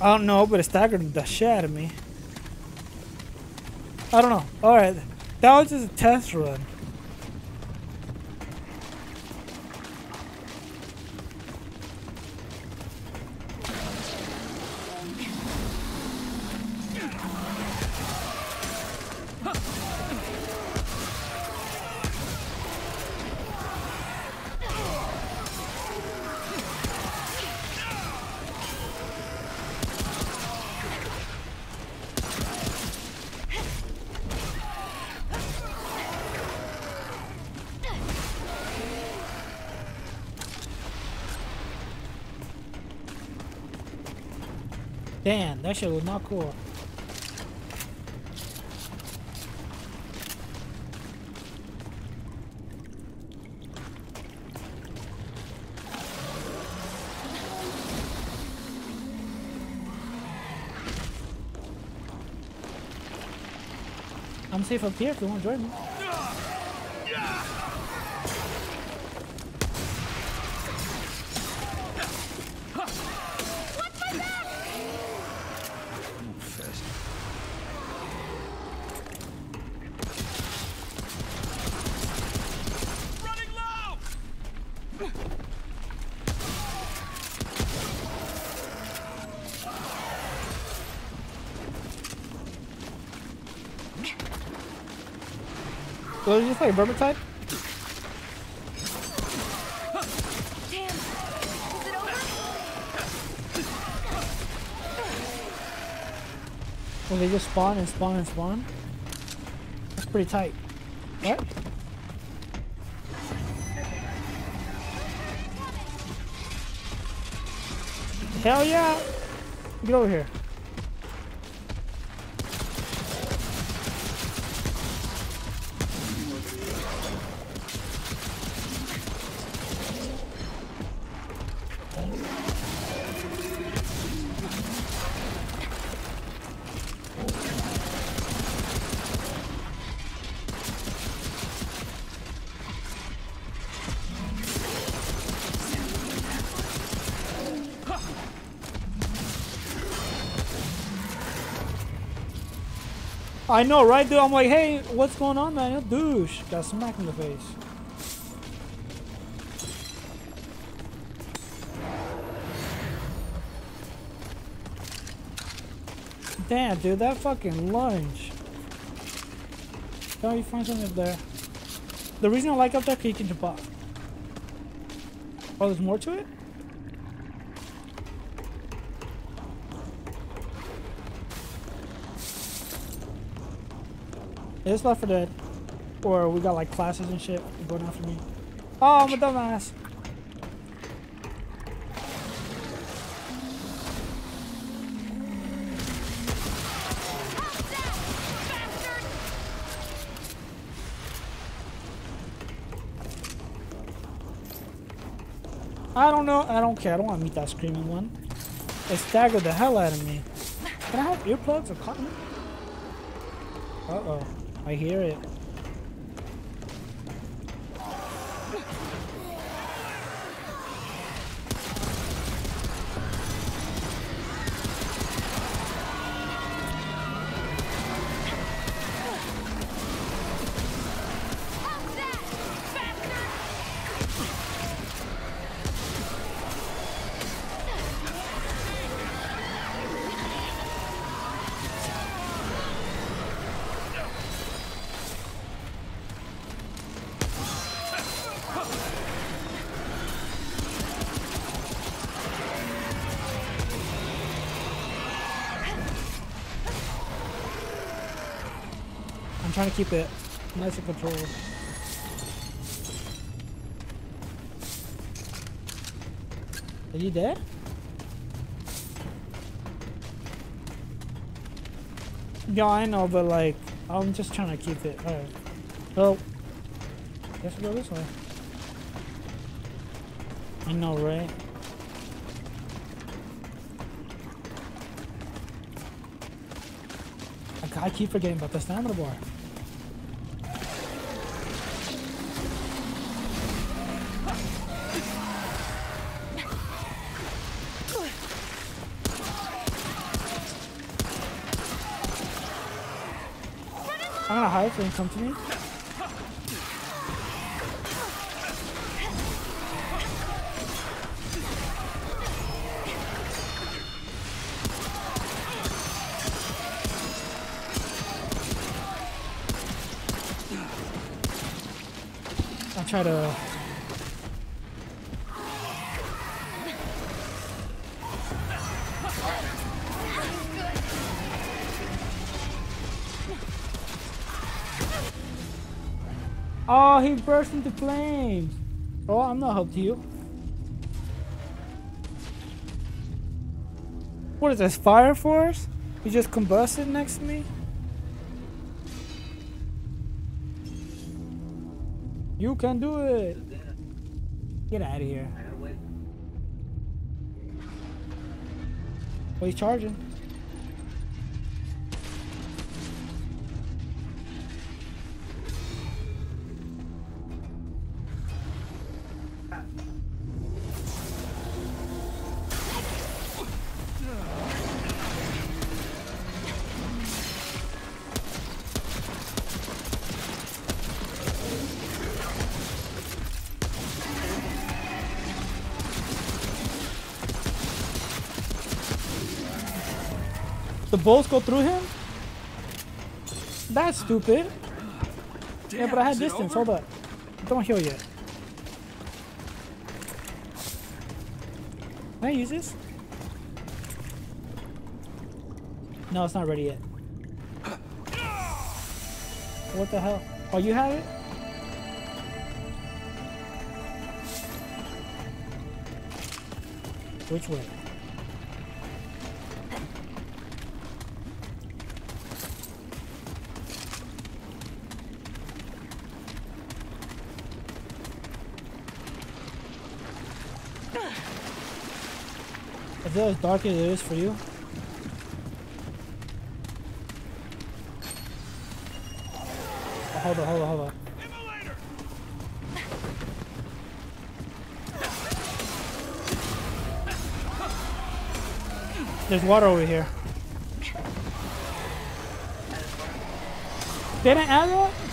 Oh, I don't know, but it staggered the shit out of me. I don't know. Alright. That was just a test run. Damn, that shit was not cool. I'm safe up here if you want to join me. Play Vermintide? When they just spawn and spawn and spawn? That's pretty tight. What? Hell yeah! Get over here. I know, right, dude? I'm like, hey, what's going on, man? You douche. Got smacked in the face. Damn, dude, that fucking lunge. Don't you find something up there? The reason I like up there, you can jump off. Oh, there's more to it? It's Left 4 Dead. Or we got like classes and shit going for me. Oh, I'm a dumbass. I don't know. I don't care. I don't want to meet that screaming one. It staggered the hell out of me. Can I have earplugs or cotton? Uh-oh. I hear it. Trying to keep it nice and controlled. Are you dead? Yeah, I know, but like, I'm just trying to keep it. Alright. Well, guess we go this way. I know, right? I- keep forgetting about the stamina bar. Can come to me. I'll try to. Burst into flames. Oh, I'm not help to you. What is this, Fire Force? You just combusted next to me? You can do it. Get out of here. Oh, he's charging. The bolts go through him? That's stupid. Yeah, but I had distance. Hold up. Don't heal yet. Can I use this? No, it's not ready yet. What the hell? Oh, you have it? Which way? As dark as it is for you? Oh, hold on, hold on, hold on. There's water over here. Didn't add that?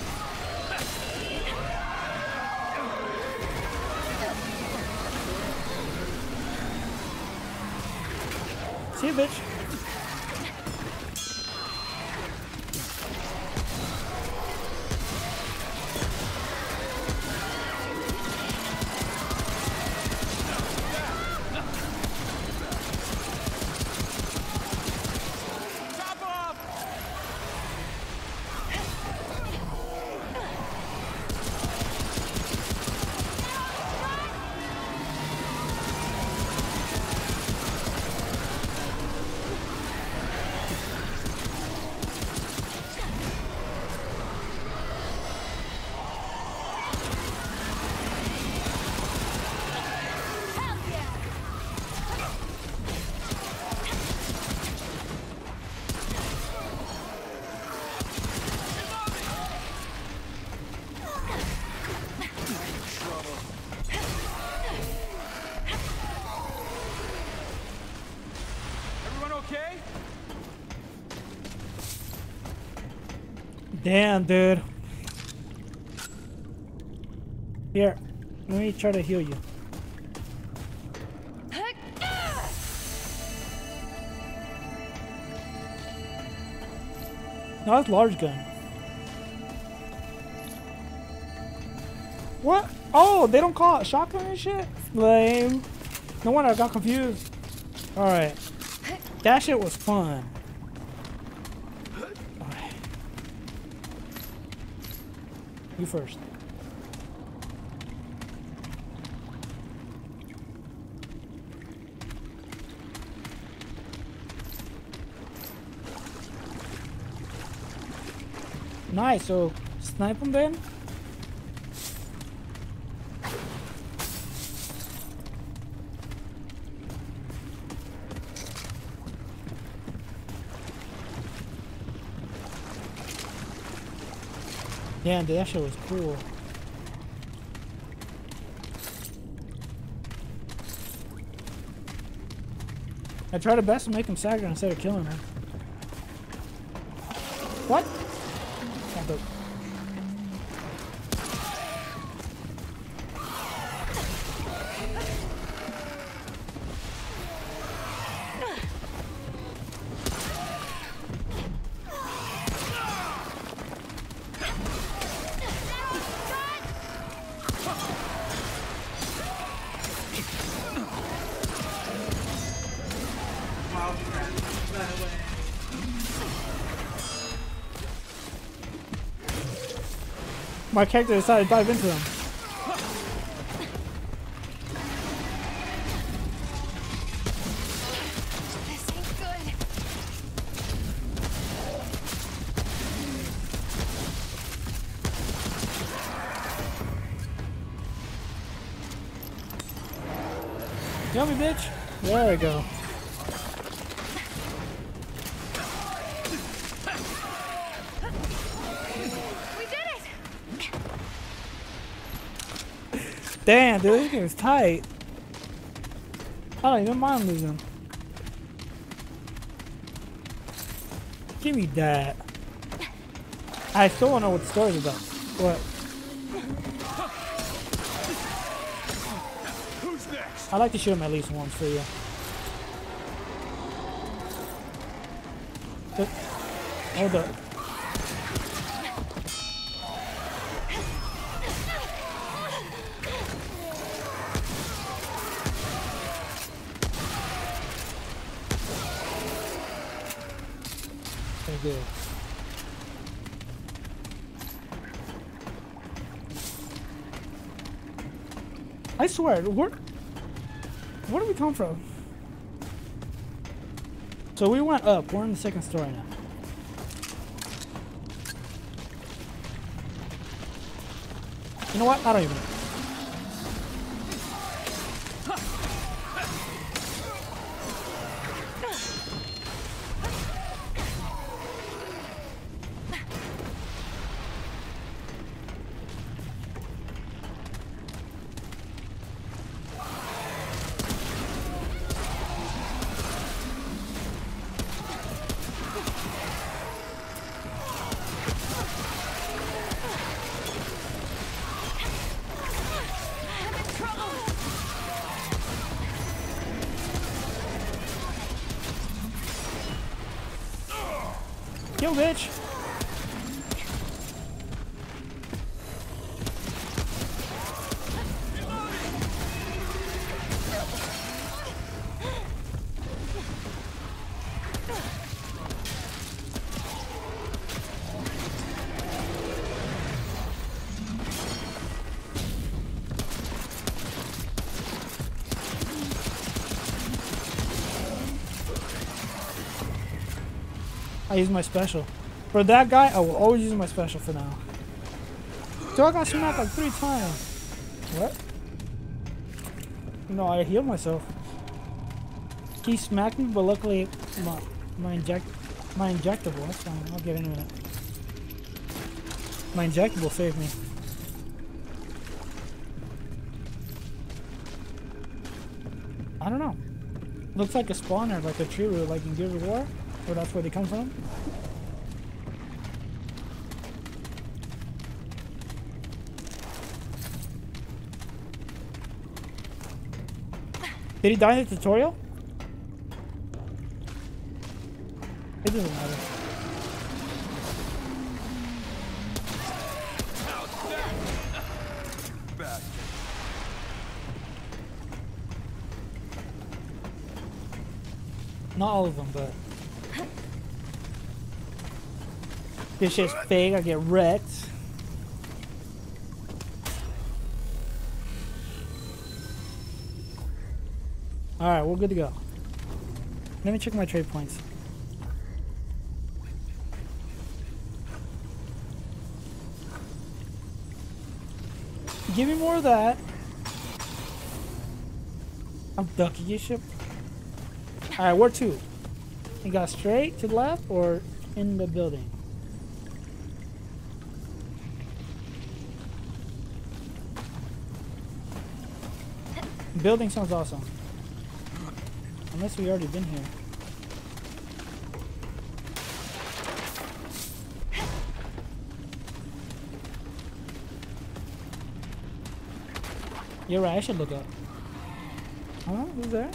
See bitch. Damn, dude. Here, let me try to heal you. No, that's large gun. What? Oh, they don't call it shotgun and shit? Lame. No wonder I got confused. Alright. That shit was fun. You first. Nice, so snipe him then? Damn, dude, that shit was cool. I tried the best to make him stagger instead of killing her. What? My character decided to dive into them. Bitch. There we go. Damn, dude, this game is tight. I don't even mind losing. Give me that. I still don't know what the story's about. What? Who's next? I like to shoot him at least once for you. Hold up. Good. I swear, where, where did we come from? So we went up. We're in the second story now. You know what? I don't even know. Kill, bitch. I use my special. For that guy, I will always use my special for now. So I got smacked like three times. What? No, I healed myself. He smacked me, but luckily my my inject my injectable. That's fine. I'll get into it. My injectable saved me. I don't know. Looks like a spawner, like a tree root, like in Gears of War, or that's where they come from. Did he die in the tutorial? It doesn't matter. Not all of them, but. This shit's fake, I get wrecked. Alright, we're good to go. Let me check my trade points. Give me more of that. I'm ducking your ship. Alright, where to? You got straight to the left or in the building? Building sounds awesome. Unless we already been here. You're right, I should look up. Huh? Who's there?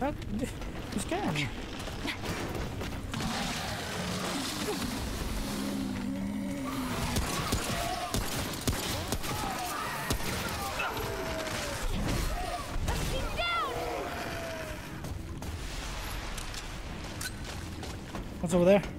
That, you scared What's over there?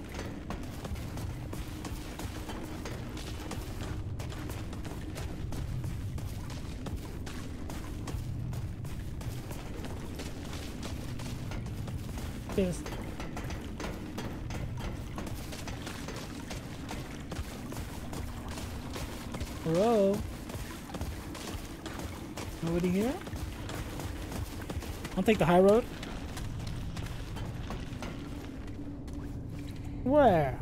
I'll take the high road. Where?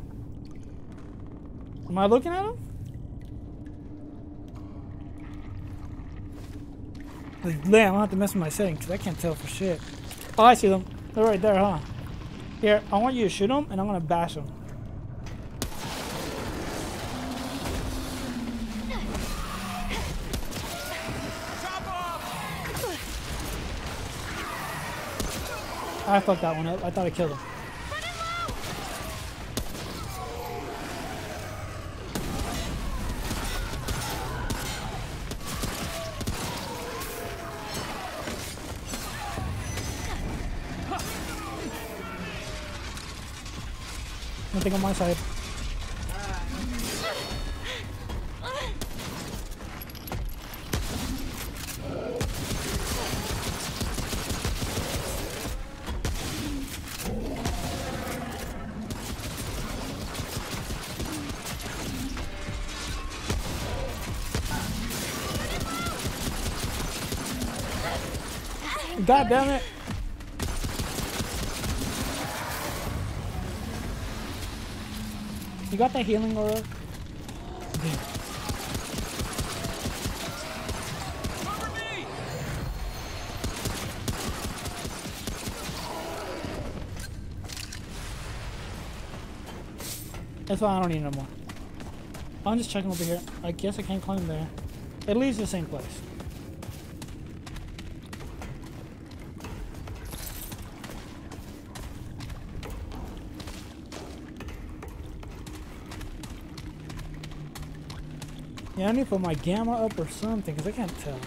Am I looking at him? Like, damn, I have to mess with my settings because I can't tell for shit. Oh, I see them. They're right there, huh? Here, I want you to shoot them, and I'm gonna bash them. I fucked that one up. I thought I killed him. Nothing on my side. God damn it. You got that healing aura? That's why I don't need no more. I'm just checking over here. I guess I can't climb there. It to the same place. Yeah, I need to put my gamma up or something, because I can't tell.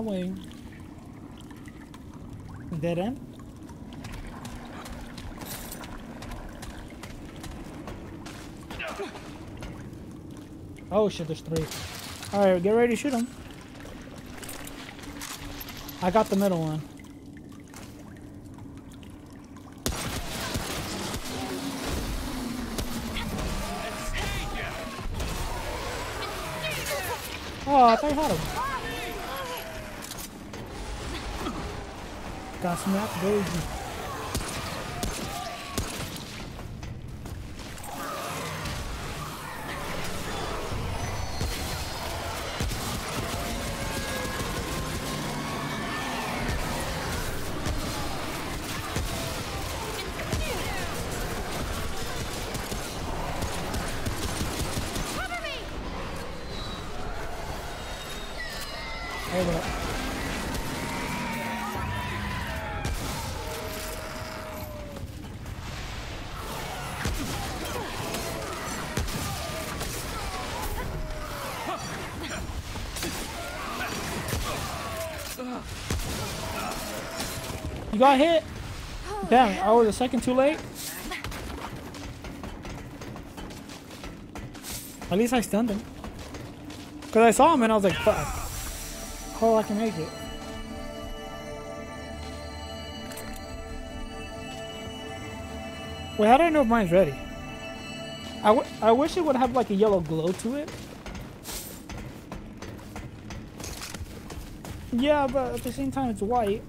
Wait. Dead end? Oh shit, there's three. Alright, get ready to shoot them. I got the middle one. Oh, I thought you had him. Got smacked, baby. Cover You got hit? Oh, Damn, I was a second too late. At least I stunned him. Because I saw him and I was like, fuck. Oh, I can make it. Wait, how do I know if mine's ready? I, w I wish it would have like a yellow glow to it. Yeah, but at the same time it's white.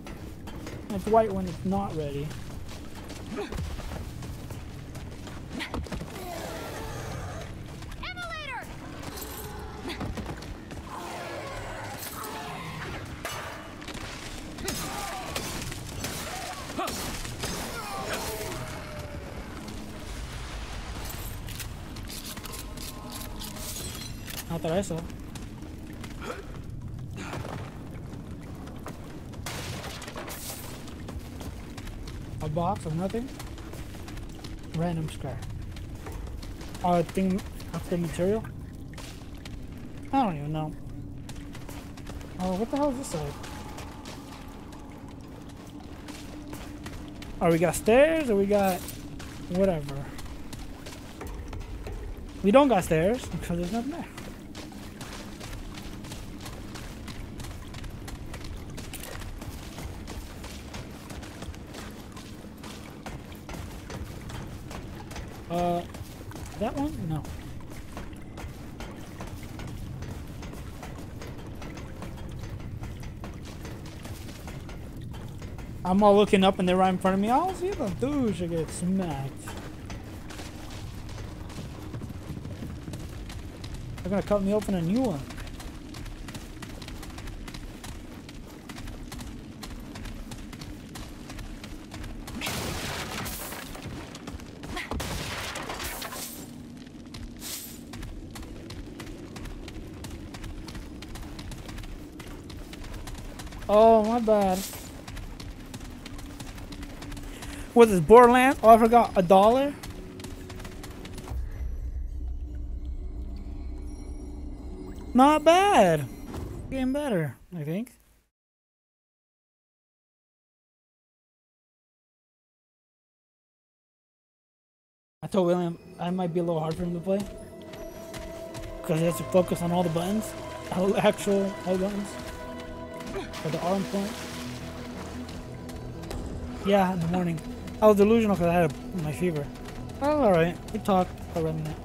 It's white when it's not ready. Not that I saw. Box or nothing? Random scrap. Oh, a thing after material? I don't even know. Oh, what the hell is this side? Or oh, we got stairs, or we got whatever. We don't got stairs because there's nothing there. Uh, that one? No. I'm all looking up and they're right in front of me. I'll see the douche I get smacked. They're gonna cut me open a new one. Oh, my bad. What is Borderlands? Oh, I forgot. A dollar? Not bad. Getting better, I think. I told William I might be a little hard for him to play. Because he has to focus on all the buttons. All actual all buttons. For the arm point. Yeah, in the morning. I was delusional because I had a, my fever. Oh, alright. We talked for a minute.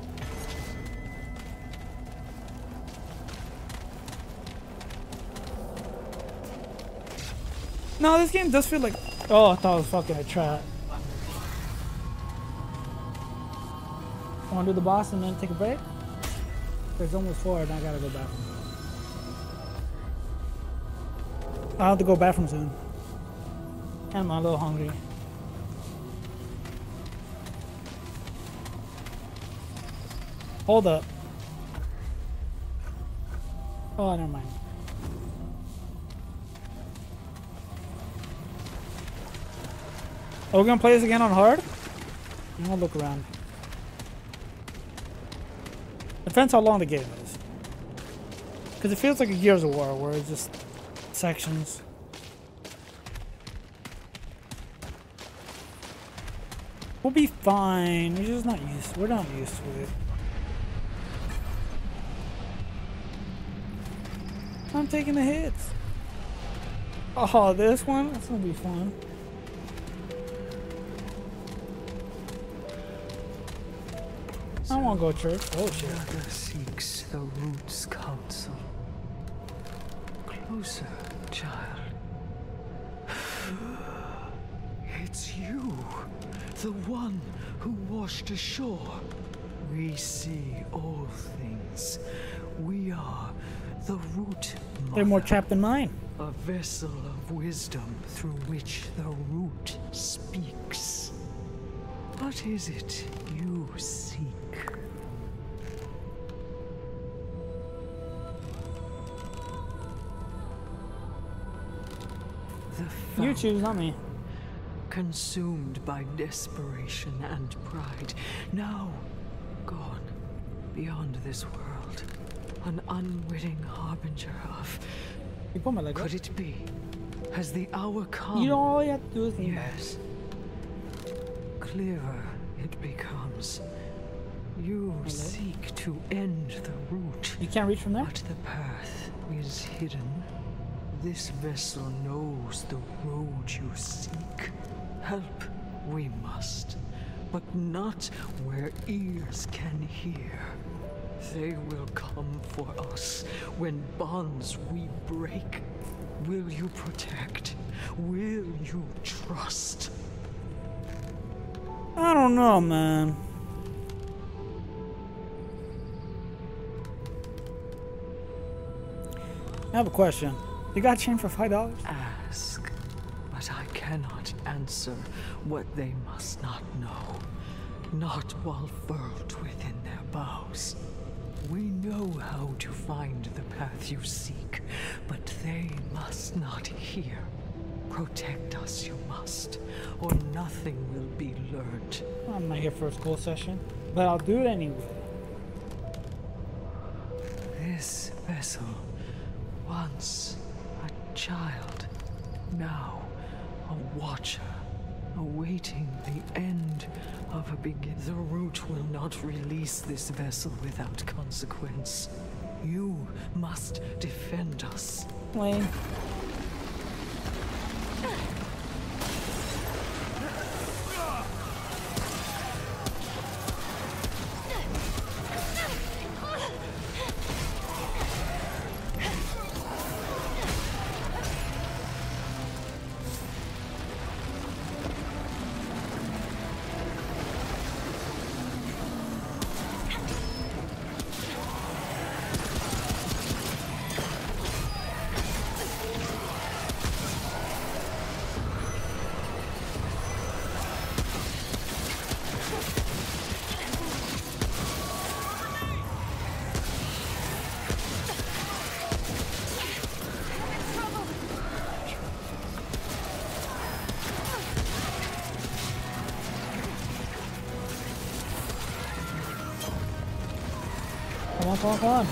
No, this game does feel like... Oh, I thought it was fucking a trap. Want to do the boss and then take a break? It's almost four and I gotta go back. I'll have to go bathroom soon. And I'm a little hungry. Hold up. Oh, never mind. Are we gonna play this again on hard? I'm gonna look around. Depends how long the game is. Because it feels like a Gears of War where it's just sections. We'll be fine. We're just not used. We're not used to it. I'm taking the hits. Oh, this one? That's gonna be fun. I wanna go church. Oh shit. Seeks the root's counsel. Closer, child. It's you, the one who washed ashore. We see all things. We are the root They're more trapped than mine. a vessel of wisdom through which the root speaks. What is it you seek? The You choose, not me. consumed by desperation and pride, now gone beyond this world, an unwitting harbinger of. You put my leg up. Could it be? Has the hour come? You know all you have to do is lean back. Yes. Clearer it becomes. You Hello? seek to end the root, You can't reach from there? but the path is hidden. This vessel knows the road you seek. Help we must, but not where ears can hear. They will come for us when bonds we break. Will you protect? Will you trust? I don't know, man. I have a question. You got chain for five dollars? Ask, but I cannot answer what they must not know, not while furled within their bows. We know how to find the path you seek, but they must not hear. Protect us you must, or nothing will be learned. I'm not here for a school session, but I'll do it anyway. This vessel, once a child, now a watcher awaiting the end of a begin. The root will not release this vessel without consequence. You must defend us. Wayne. Come on, come on, come on.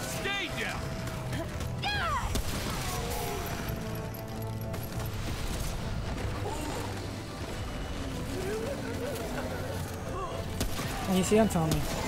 Stay down. You see him? Tell me.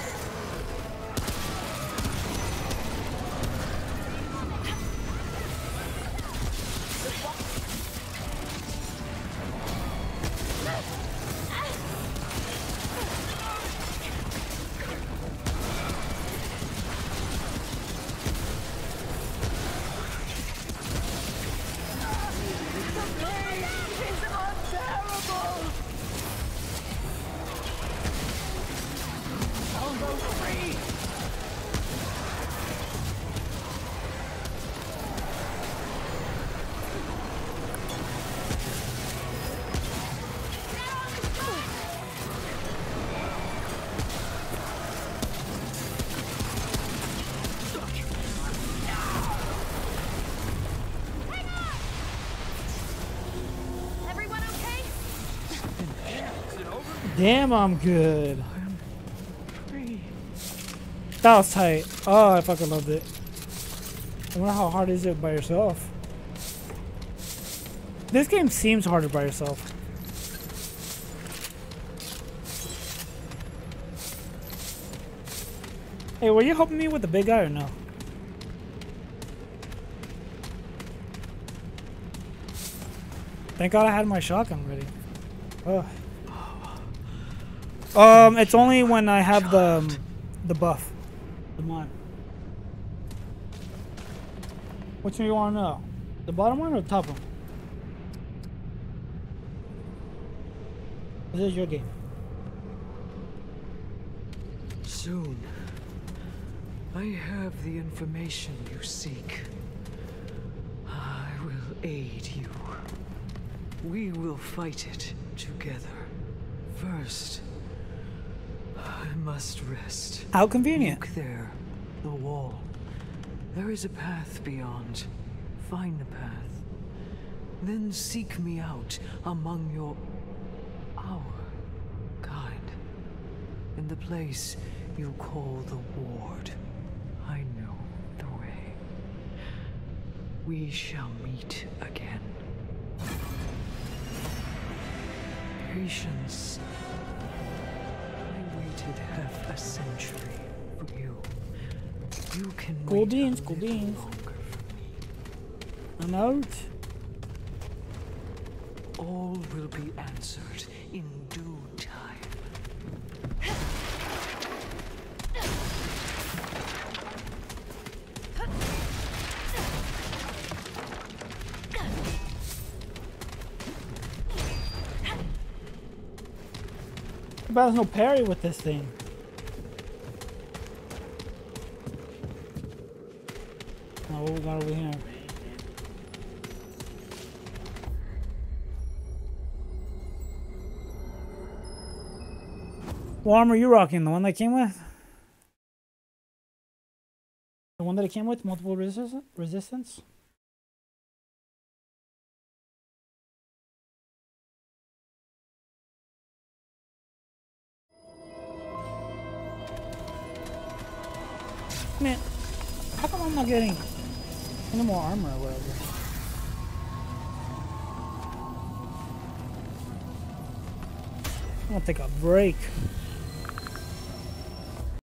Damn, I'm good. That was tight. Oh, I fucking loved it. I wonder how hard is it by yourself. This game seems harder by yourself. Hey, were you helping me with the big guy or no? Thank God I had my shotgun ready. Oh. Um, it's only when I have the um, the buff, the mod. Which one you want to know? The bottom one or the top one? This is your game. Soon, I have the information you seek. I will aid you. We will fight it together. First, I must rest. How convenient. Look there, the wall. There is a path beyond. Find the path. Then seek me out among your. our kind. In the place you call the ward. I know the way. We shall meet again. Patience. Waited half a century for you. You can Cool wait beans, cool beans. longer for me. I'm out. All will be answered in due But there's no parry with this thing. Oh, what we got over here? What armor are you rocking? The one that came with? The one that it came with? Multiple resist resistance? get any, more armor or whatever. I'll take a break.